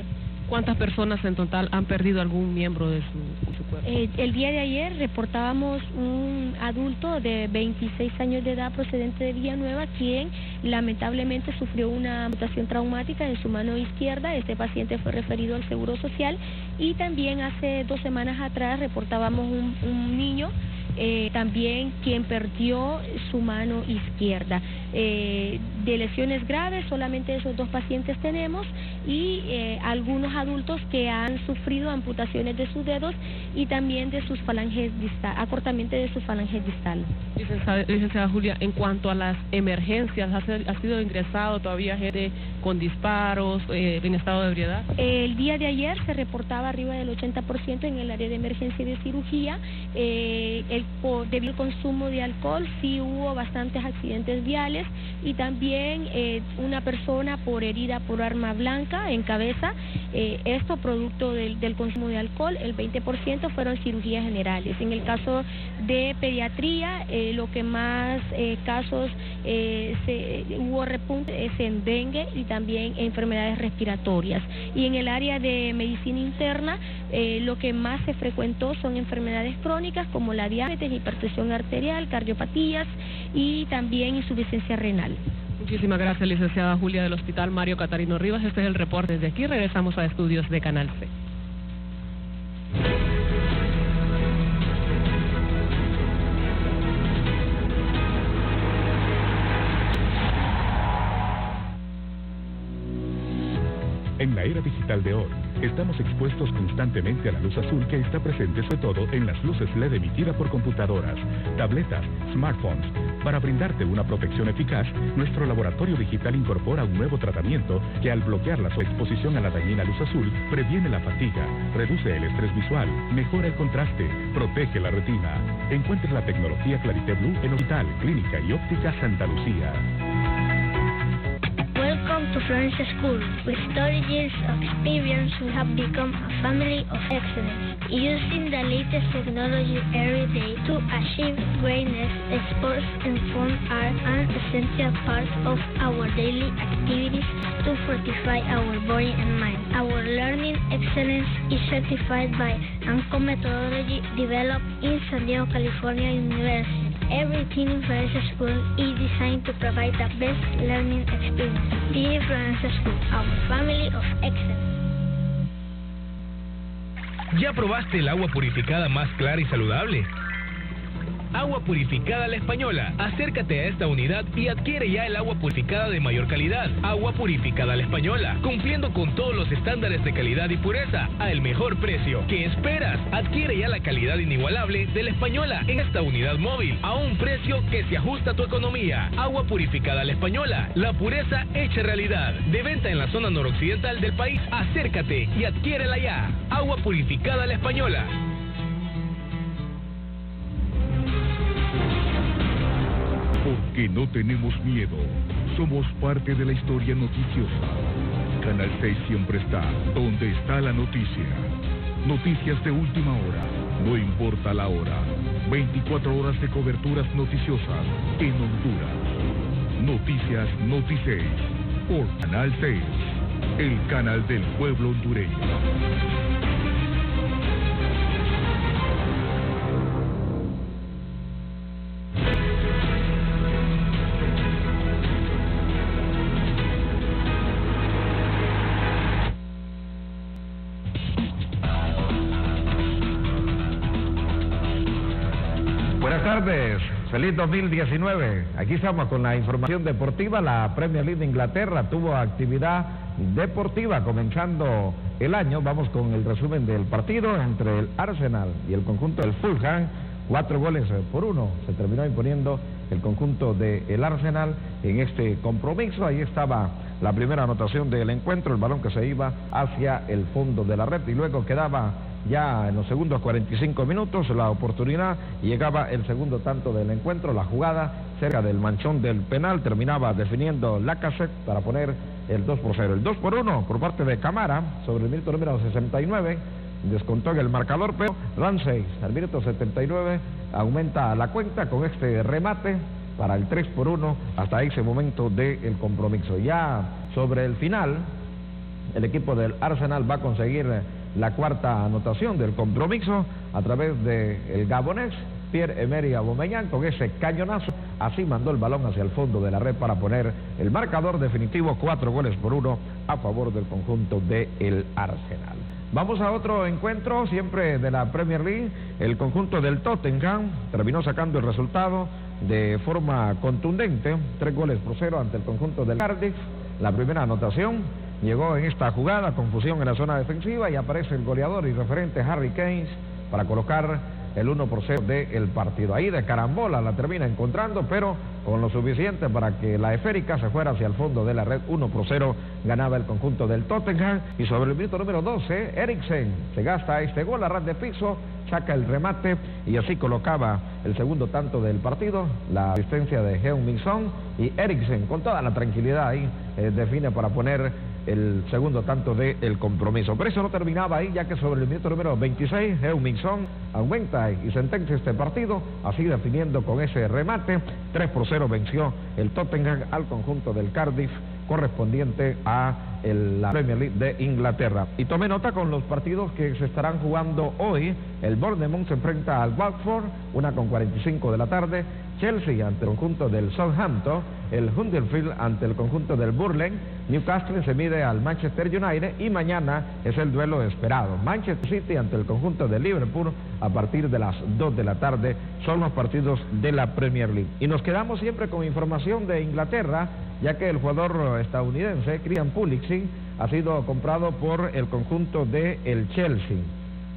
¿Cuántas personas en total han perdido algún miembro de su, su cuerpo? Eh, el día de ayer reportábamos un adulto de 26 años de edad procedente de Villanueva, quien lamentablemente sufrió una amputación traumática en su mano izquierda. Este paciente fue referido al Seguro Social y también hace dos semanas atrás reportábamos un, un niño eh, también quien perdió su mano izquierda. Eh, de lesiones graves, solamente esos dos pacientes tenemos y eh, algunos adultos que han sufrido amputaciones de sus dedos y también de sus falanges distal, acortamiento de sus falanges distal. Licenciada, licenciada Julia, en cuanto a las emergencias, ¿ha, ha sido ingresado todavía gente con disparos, eh, en estado de ebriedad? El día de ayer se reportaba arriba del 80% en el área de emergencia y de cirugía. Eh, el, debido al consumo de alcohol, sí hubo bastantes accidentes viales y también eh, una persona por herida por arma blanca en cabeza. Eh, esto producto del, del consumo de alcohol, el 20% fueron cirugías generales. En el caso de pediatría, eh, lo que más eh, casos eh, se, hubo repunte es en dengue y también enfermedades respiratorias. Y en el área de medicina interna, eh, lo que más se frecuentó son enfermedades crónicas como la diabetes, hipertensión arterial, cardiopatías y también insuficiencia renal. Muchísimas gracias, licenciada Julia del Hospital Mario Catarino Rivas. Este es el reporte desde aquí. Regresamos a estudios de Canal C. En la era digital de hoy, estamos expuestos constantemente a la luz azul que está presente sobre todo en las luces LED emitidas por computadoras, tabletas, smartphones. Para brindarte una protección eficaz, nuestro laboratorio digital incorpora un nuevo tratamiento que al bloquear la exposición a la dañina luz azul, previene la fatiga, reduce el estrés visual, mejora el contraste, protege la retina. Encuentre la tecnología Clarité Blue en Hospital, Clínica y Óptica Santa Lucía. To Florence School. With 30 years of experience, we have become a family of excellence. Using the latest technology every day to achieve greatness, sports and fun are an essential part of our daily activities to fortify our body and mind. Our learning excellence is certified by ANCO methodology developed in San Diego, California University. Everything in Florence School is designed to provide the best learning experience. Dear Florence School, our family of excellence. ¿Ya probaste el agua purificada más clara y saludable? Agua purificada la española. Acércate a esta unidad y adquiere ya el agua purificada de mayor calidad. Agua purificada la española, cumpliendo con todos los estándares de calidad y pureza a el mejor precio. ¿Qué esperas? Adquiere ya la calidad inigualable de la española en esta unidad móvil a un precio que se ajusta a tu economía. Agua purificada la española, la pureza hecha realidad. De venta en la zona noroccidental del país, acércate y adquiérela ya. Agua purificada la española. Porque no tenemos miedo. Somos parte de la historia noticiosa. Canal 6 siempre está donde está la noticia. Noticias de última hora. No importa la hora. 24 horas de coberturas noticiosas en Honduras. Noticias Noti 6 por Canal 6, el canal del pueblo hondureño. Tardes, feliz 2019. Aquí estamos con la información deportiva. La Premier League de Inglaterra tuvo actividad deportiva comenzando el año. Vamos con el resumen del partido entre el Arsenal y el conjunto del Fulham. Cuatro goles por uno se terminó imponiendo el conjunto del Arsenal en este compromiso. Ahí estaba la primera anotación del encuentro, el balón que se iba hacia el fondo de la red y luego quedaba ya en los segundos 45 minutos la oportunidad llegaba el segundo tanto del encuentro, la jugada cerca del manchón del penal terminaba definiendo la cassette para poner el 2 por 0. El 2 por 1 por parte de Camara sobre el minuto número 69 descontó en el marcador, pero Ramsey al minuto 79 aumenta la cuenta con este remate para el 3 por 1 hasta ese momento del compromiso. Ya sobre el final, el equipo del Arsenal va a conseguir la cuarta anotación del compromiso a través del el gabonés Pierre-Emery Aubameyang con ese cañonazo. Así mandó el balón hacia el fondo de la red para poner el marcador definitivo, cuatro goles por uno a favor del conjunto del el Arsenal. Vamos a otro encuentro, siempre de la Premier League. El conjunto del Tottenham terminó sacando el resultado de forma contundente, tres goles por cero ante el conjunto del Cardiff. La primera anotación llegó en esta jugada, confusión en la zona defensiva y aparece el goleador y referente Harry Keynes para colocar el 1 por 0 del partido. Ahí de carambola la termina encontrando, pero con lo suficiente para que la esférica se fuera hacia el fondo de la red. 1 por 0 ganaba el conjunto del Tottenham. Y sobre el minuto número 12, Eriksen se gasta este gol a ras de piso, saca el remate y así colocaba el segundo tanto del partido. La asistencia de Heung-Min y Eriksen con toda la tranquilidad ahí eh, define para poner el segundo tanto del compromiso. Pero eso no terminaba ahí, ya que sobre el minuto número 26, Heung-Min Son aumenta y sentencia este partido, así definiendo con ese remate. 3 por 0 venció el Tottenham al conjunto del Cardiff correspondiente a el- la Premier League de Inglaterra. Y tome nota con los partidos que se estarán jugando hoy. El Bournemouth se enfrenta al Watford, una con 45 de la tarde. Chelsea ante el conjunto del Southampton. El Huddersfield ante el conjunto del Burling. Newcastle se mide al Manchester United. Y mañana es el duelo esperado. Manchester City ante el conjunto de Liverpool a partir de las 2 de la tarde. Son los partidos de la Premier League. Y nos quedamos siempre con información de Inglaterra ya que el jugador estadounidense Christian Pulisic ha sido comprado por el conjunto de el Chelsea.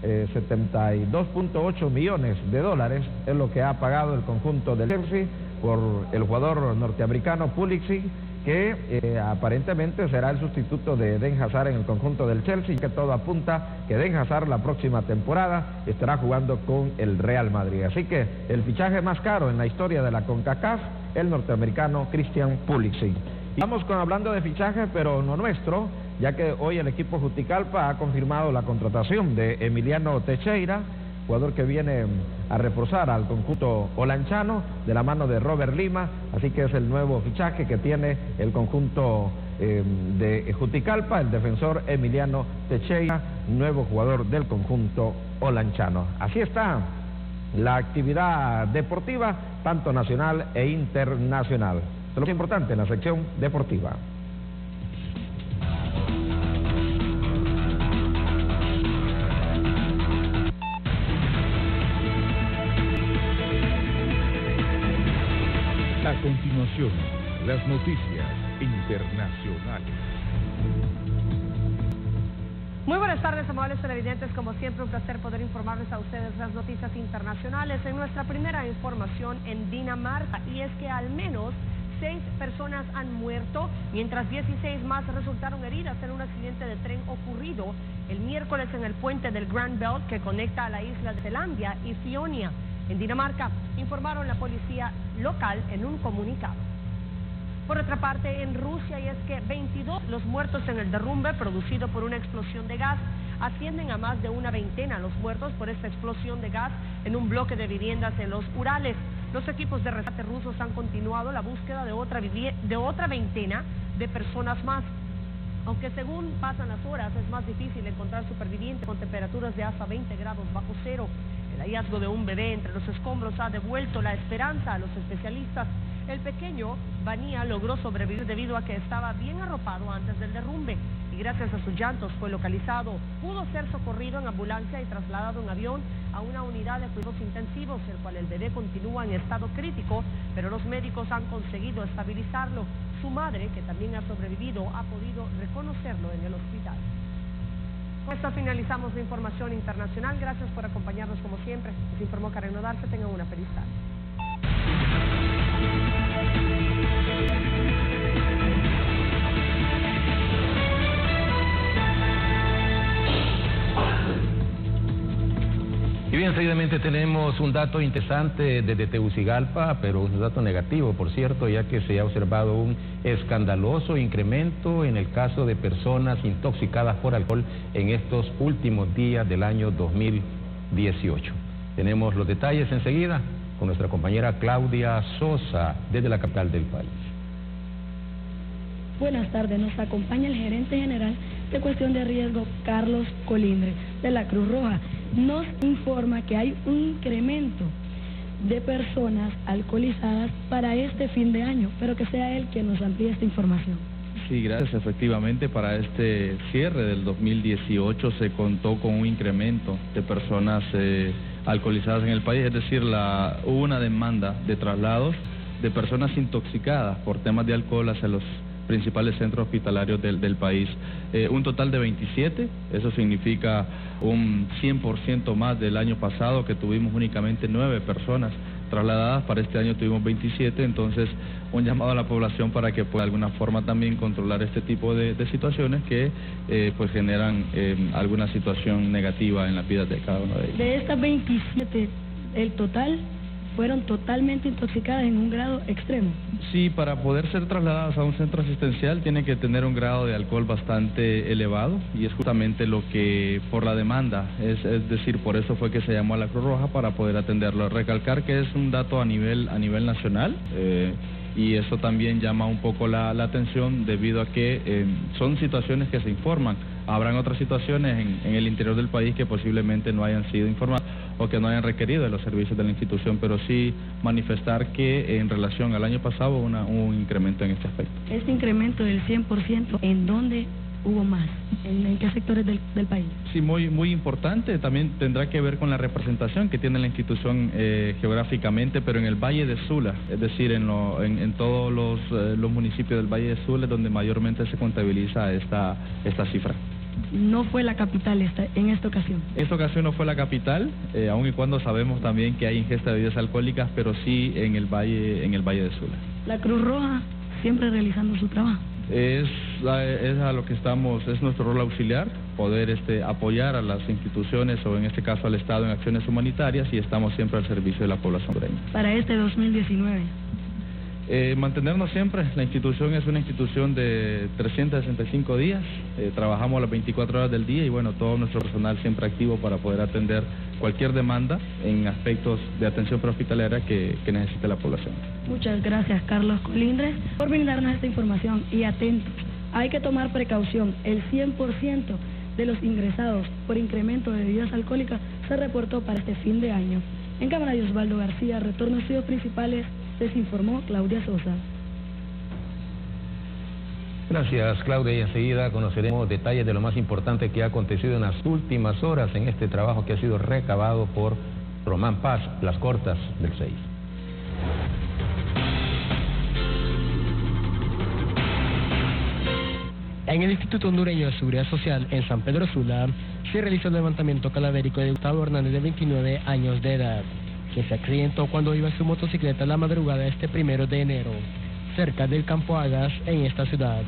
Eh, 72.8 millones de dólares es lo que ha pagado el conjunto del Chelsea por el jugador norteamericano Pulisic que eh, aparentemente será el sustituto de Eden Hazard en el conjunto del Chelsea, que todo apunta que Eden Hazard la próxima temporada estará jugando con el Real Madrid. Así que el fichaje más caro en la historia de la CONCACAF, el norteamericano Christian Pulisic. Y Vamos con hablando de fichaje, pero no nuestro, ya que hoy el equipo Juticalpa ha confirmado la contratación de Emiliano Teixeira, jugador que viene a reforzar al conjunto olanchano de la mano de Robert Lima, así que es el nuevo fichaje que tiene el conjunto eh, de Juticalpa, el defensor Emiliano Teixeira, nuevo jugador del conjunto olanchano. Así está la actividad deportiva, tanto nacional e internacional. Es lo importante en la sección deportiva. Las noticias internacionales. Muy buenas tardes, amables televidentes. Como siempre, un placer poder informarles a ustedes las noticias internacionales en nuestra primera información en Dinamarca. Y es que al menos seis personas han muerto, mientras 16 más resultaron heridas en un accidente de tren ocurrido el miércoles en el puente del Grand Belt que conecta a la isla de Zelandia y Fionia. En Dinamarca, informaron la policía local en un comunicado. Por otra parte, en Rusia, y es que 22 los muertos en el derrumbe producido por una explosión de gas ascienden a más de una veintena los muertos por esta explosión de gas en un bloque de viviendas en los Urales. Los equipos de rescate rusos han continuado la búsqueda de otra, de otra veintena de personas más. Aunque según pasan las horas es más difícil encontrar supervivientes con temperaturas de hasta 20 grados bajo cero. El hallazgo de un bebé entre los escombros ha devuelto la esperanza a los especialistas. El pequeño Vanía logró sobrevivir debido a que estaba bien arropado antes del derrumbe y gracias a sus llantos fue localizado. Pudo ser socorrido en ambulancia y trasladado en avión a una unidad de cuidados intensivos, el cual el bebé continúa en estado crítico, pero los médicos han conseguido estabilizarlo. Su madre, que también ha sobrevivido, ha podido reconocerlo en el hospital. Con esto finalizamos la información internacional. Gracias por acompañarnos como siempre. Les informó Karen Nodarse. Tengan una feliz tarde. Y bien, seguidamente tenemos un dato interesante desde Tegucigalpa, pero un dato negativo, por cierto, ya que se ha observado un escandaloso incremento en el caso de personas intoxicadas por alcohol en estos últimos días del año 2018. Tenemos los detalles enseguida con nuestra compañera Claudia Sosa desde la capital del país. Buenas tardes, nos acompaña el gerente general de cuestión de riesgo, Carlos Colindre, de la Cruz Roja. Nos informa que hay un incremento de personas alcoholizadas para este fin de año, pero que sea él quien nos amplíe esta información. Sí, gracias. Efectivamente, para este cierre del 2018 se contó con un incremento de personas eh, alcoholizadas en el país, es decir, la, hubo una demanda de traslados de personas intoxicadas por temas de alcohol hacia los principales centros hospitalarios del, del país. Eh, un total de 27, eso significa un 100% más del año pasado que tuvimos únicamente 9 personas trasladadas, para este año tuvimos 27, entonces un llamado a la población para que pueda de alguna forma también controlar este tipo de, situaciones que eh, pues generan eh, alguna situación negativa en la vida de cada uno de ellos. De estas 27, el total fueron totalmente intoxicadas en un grado extremo. Sí, para poder ser trasladadas a un centro asistencial tiene que tener un grado de alcohol bastante elevado y es justamente lo que por la demanda, es, es decir, por eso fue que se llamó a la Cruz Roja para poder atenderlo. Recalcar que es un dato a nivel, a nivel nacional. Eh, y eso también llama un poco la, la atención debido a que eh, son situaciones que se informan. Habrán otras situaciones en, en, el interior del país que posiblemente no hayan sido informadas o que no hayan requerido de los servicios de la institución, pero sí manifestar que en relación al año pasado una, un incremento en este aspecto. Este incremento del 100%, ¿en dónde hubo más? ¿En, en qué sectores del, del, país? Sí, muy, muy importante. También tendrá que ver con la representación que tiene la institución eh, geográficamente, pero en el Valle de Sula, es decir, en, lo, en, en todos los, eh, los, municipios del Valle de Sula es donde mayormente se contabiliza esta, esta cifra no fue la capital esta, en esta ocasión. Esta ocasión no fue la capital, eh, aun y cuando sabemos también que hay ingesta de bebidas alcohólicas, pero sí en el valle, en el valle de Sula. La Cruz Roja siempre realizando su trabajo. Es, es a lo que estamos, es nuestro rol auxiliar, poder este, apoyar a las instituciones o en este caso al Estado en acciones humanitarias y estamos siempre al servicio de la población. Para este 2019. Eh, mantenernos siempre, la institución es una institución de 365 días, eh, trabajamos las 24 horas del día y bueno, todo nuestro personal siempre activo para poder atender cualquier demanda en aspectos de atención prehospitalaria que, que necesite la población. Muchas gracias Carlos Colindres por brindarnos esta información y atentos, hay que tomar precaución, el 100% de los ingresados por incremento de bebidas alcohólicas se reportó para este fin de año. En cámara de Osvaldo García, retorno a estudios principales desinformó Claudia Sosa. Gracias, Claudia. Y enseguida conoceremos detalles de lo más importante que ha acontecido en las últimas horas en este trabajo que ha sido recabado por Román Paz, Las Cortas del 6. En el Instituto Hondureño de Seguridad Social en San Pedro Sula se realizó el levantamiento cadavérico de Gustavo Hernández de 29 años de edad que se accidentó cuando iba en su motocicleta la madrugada de este primero de enero, cerca del Campo Agas en esta ciudad.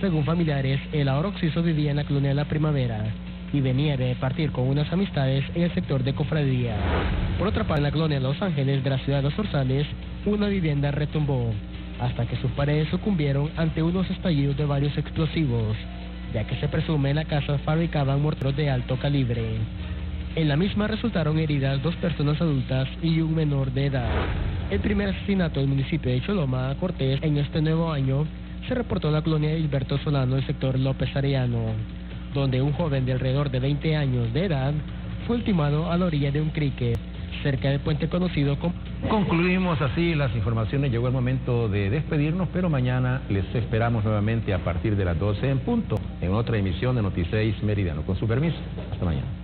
Según familiares, el ahora occiso vivía en la colonia de la Primavera y venía de partir con unas amistades en el sector de Cofradía. Por otra parte, en la colonia de Los Ángeles de la ciudad de Los Orzales, una vivienda retumbó hasta que sus paredes sucumbieron ante unos estallidos de varios explosivos, ya que se presume en la casa fabricaban morteros de alto calibre. En la misma resultaron heridas dos personas adultas y un menor de edad. El primer asesinato del municipio de Choloma, Cortés, en este nuevo año, se reportó en la colonia de Hilberto Solano, el sector López Arellano, donde un joven de alrededor de 20 años de edad fue ultimado a la orilla de un crique, cerca del puente conocido como... Concluimos así las informaciones, llegó el momento de despedirnos, pero mañana les esperamos nuevamente a partir de las 12 en punto, en otra emisión de Noticias Meridiano. Con su permiso, hasta mañana.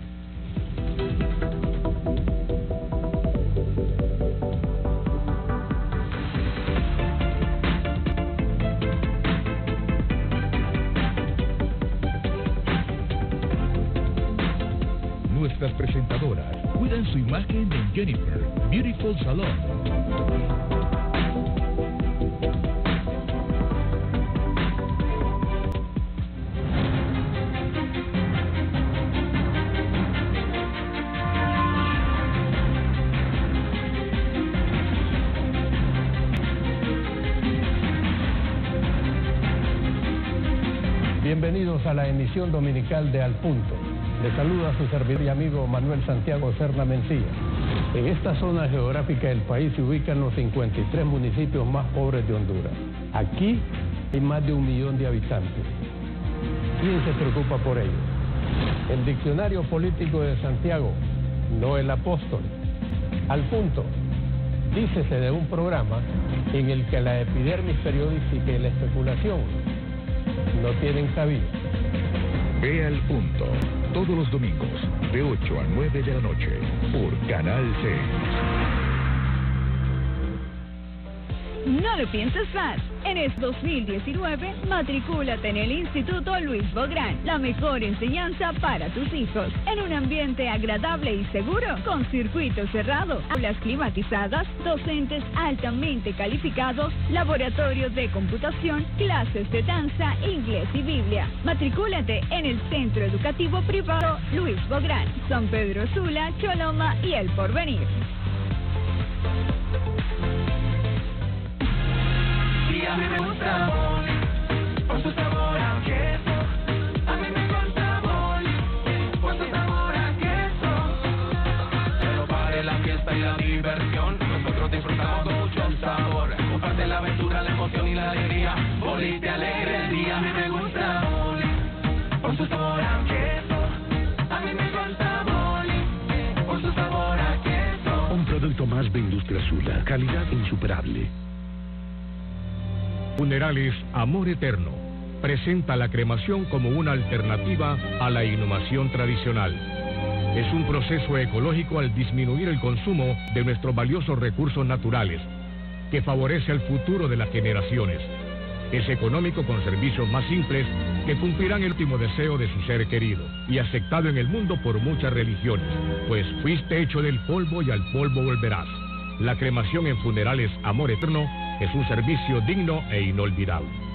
A emisión dominical de Al Punto. Le saluda su servidor y amigo Manuel Santiago Serna Mencía. En esta zona geográfica del país se ubican los 53 municipios más pobres de Honduras. Aquí hay más de un millón de habitantes. ¿Quién se preocupa por ello? El Diccionario Político de Santiago, no el apóstol. Al punto, dícese de un programa en el que la epidermis periodística y la especulación no tienen cabida. Ve al punto. Todos los domingos, de 8 a 9 de la noche, por Canal 6. No lo pienses más. En este 2019, matricúlate en el Instituto Luis Bográn, la mejor enseñanza para tus hijos, en un ambiente agradable y seguro, con circuito cerrado, aulas climatizadas, docentes altamente calificados, laboratorios de computación, clases de danza, inglés y Biblia. Matricúlate en el Centro Educativo Privado Luis Bográn, San Pedro Sula, Choloma y El Porvenir. Más de Industria Sula. Calidad insuperable. Funerales Amor Eterno presenta la cremación como una alternativa a la inhumación tradicional. Es un proceso ecológico al disminuir el consumo de nuestros valiosos recursos naturales, que favorece el futuro de las generaciones. Es económico con servicios más simples que cumplirán el último deseo de su ser querido y aceptado en el mundo por muchas religiones, pues fuiste hecho del polvo y al polvo volverás. La cremación en funerales Amor Eterno es un servicio digno e inolvidable.